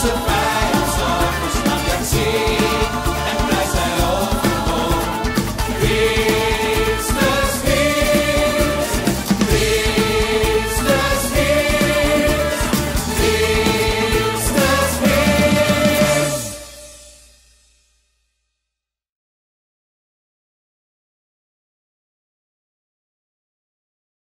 to find.